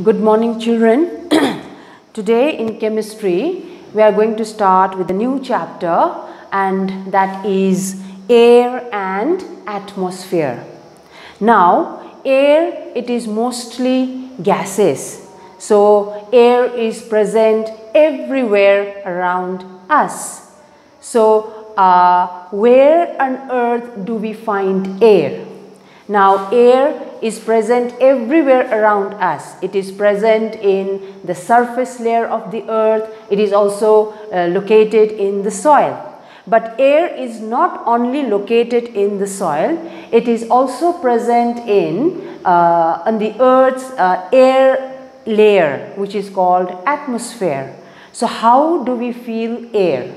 Good morning, children. Today in chemistry, we are going to start with a new chapter, and that is air and atmosphere. Now, air it is mostly gases. So, air is present everywhere around us. So, uh, where on earth do we find air? Now, air is present everywhere around us. It is present in the surface layer of the earth. It is also uh, located in the soil. But air is not only located in the soil, it is also present in uh, on the earth's uh, air layer which is called atmosphere. So, how do we feel air?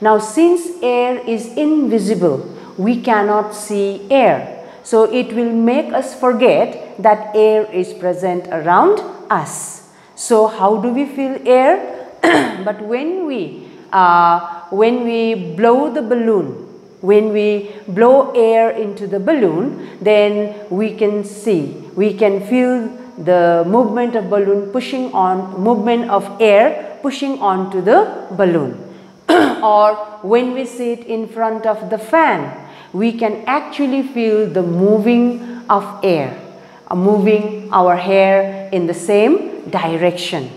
Now, since air is invisible, we cannot see air. So, it will make us forget that air is present around us. So, how do we feel air? but when we, uh, when we blow the balloon, when we blow air into the balloon, then we can see, we can feel the movement of balloon pushing on, movement of air pushing onto the balloon. or when we sit in front of the fan, we can actually feel the moving of air, uh, moving our hair in the same direction.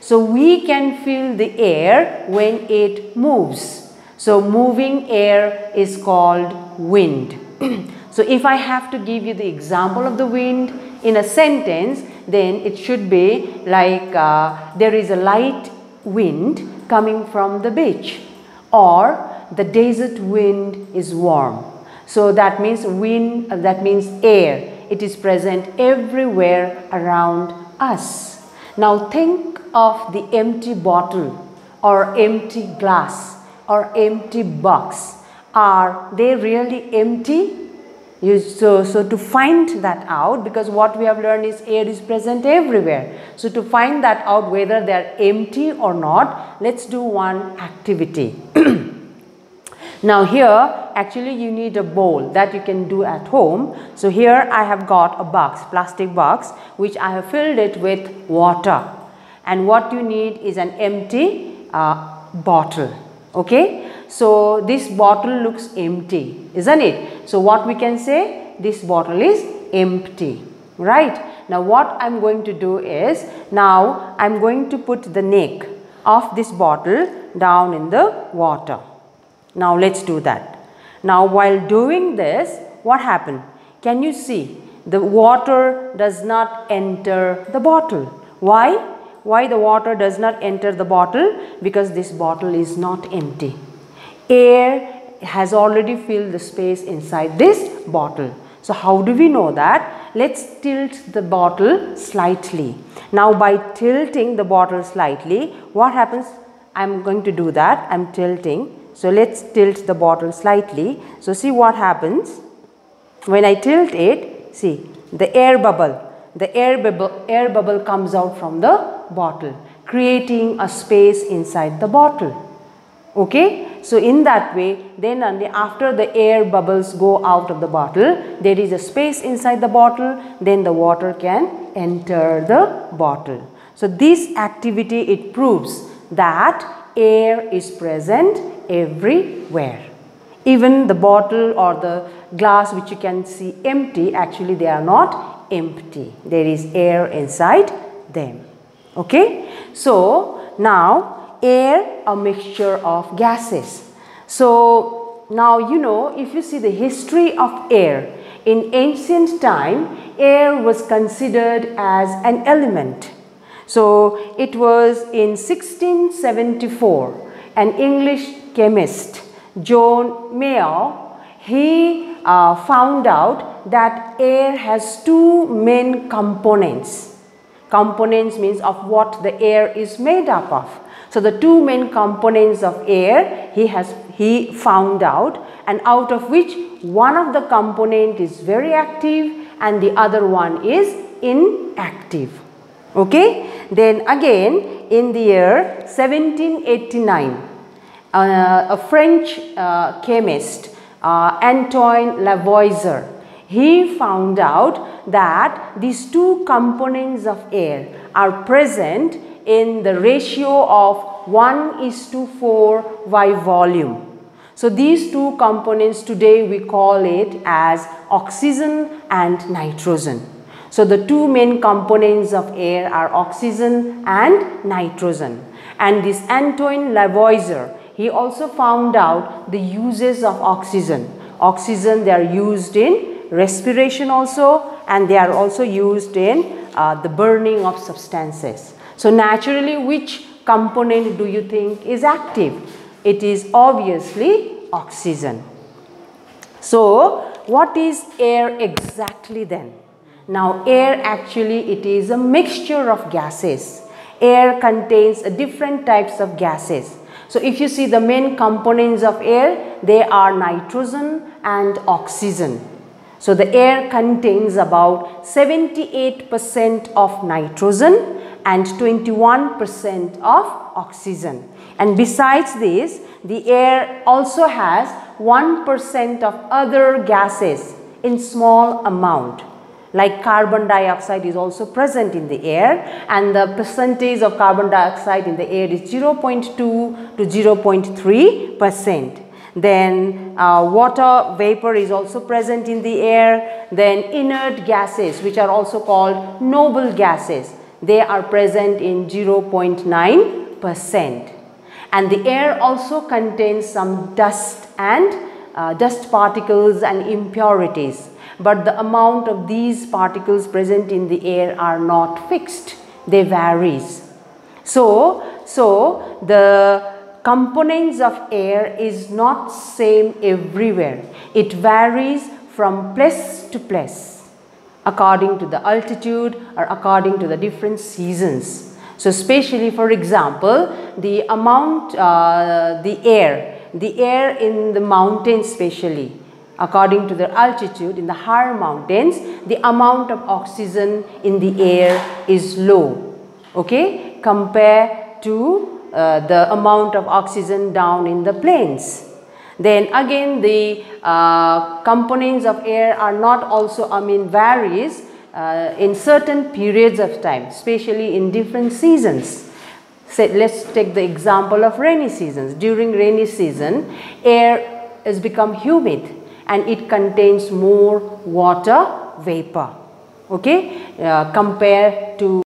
So, we can feel the air when it moves. So, moving air is called wind. so, if I have to give you the example of the wind in a sentence, then it should be like uh, there is a light wind coming from the beach or the desert wind is warm. So that means wind, uh, that means air. It is present everywhere around us. Now think of the empty bottle or empty glass or empty box. Are they really empty? You, so, so to find that out because what we have learned is air is present everywhere. So to find that out whether they are empty or not, let's do one activity. Now here actually you need a bowl that you can do at home. So here I have got a box, plastic box which I have filled it with water and what you need is an empty uh, bottle. Okay. So this bottle looks empty isn't it? So what we can say this bottle is empty right. Now what I am going to do is now I am going to put the neck of this bottle down in the water. Now let's do that. Now while doing this, what happened? Can you see? The water does not enter the bottle. Why? Why the water does not enter the bottle? Because this bottle is not empty. Air has already filled the space inside this bottle. So how do we know that? Let's tilt the bottle slightly. Now by tilting the bottle slightly, what happens? I am going to do that. I am tilting so, let us tilt the bottle slightly. So, see what happens. When I tilt it see the air bubble. The air bubble air bubble comes out from the bottle creating a space inside the bottle. Okay? So in that way then after the air bubbles go out of the bottle there is a space inside the bottle then the water can enter the bottle. So this activity it proves that air is present everywhere. Even the bottle or the glass which you can see empty, actually they are not empty. There is air inside them. Okay. So, now air a mixture of gases. So, now you know if you see the history of air, in ancient time air was considered as an element. So, it was in 1674 an English chemist John Mayow, he uh, found out that air has two main components. Components means of what the air is made up of. So the two main components of air he has he found out and out of which one of the component is very active and the other one is inactive. Okay. Then again in the year 1789 uh, a French uh, chemist, uh, Antoine Lavoisier, he found out that these two components of air are present in the ratio of 1 is to 4 by volume. So these two components today we call it as oxygen and nitrogen. So the two main components of air are oxygen and nitrogen. And this Antoine Lavoisier, he also found out the uses of oxygen. Oxygen they are used in respiration also and they are also used in uh, the burning of substances. So naturally which component do you think is active? It is obviously oxygen. So, what is air exactly then? Now, air actually it is a mixture of gases. Air contains different types of gases. So, if you see the main components of air, they are nitrogen and oxygen. So, the air contains about 78% of nitrogen and 21% of oxygen. And besides this, the air also has 1% of other gases in small amount like carbon dioxide is also present in the air and the percentage of carbon dioxide in the air is 0.2 to 0.3 percent. Then uh, water vapor is also present in the air. Then inert gases which are also called noble gases they are present in 0.9 percent and the air also contains some dust and uh, dust particles and impurities but the amount of these particles present in the air are not fixed. They varies. So so the components of air is not same everywhere. It varies from place to place according to the altitude or according to the different seasons. So, especially for example, the amount, uh, the air, the air in the mountains especially according to the altitude in the higher mountains, the amount of oxygen in the air is low, okay, compare to uh, the amount of oxygen down in the plains. Then again the uh, components of air are not also I mean varies uh, in certain periods of time especially in different seasons. Say, let's take the example of rainy seasons. During rainy season air has become humid and it contains more water vapor. Okay? Uh, compared to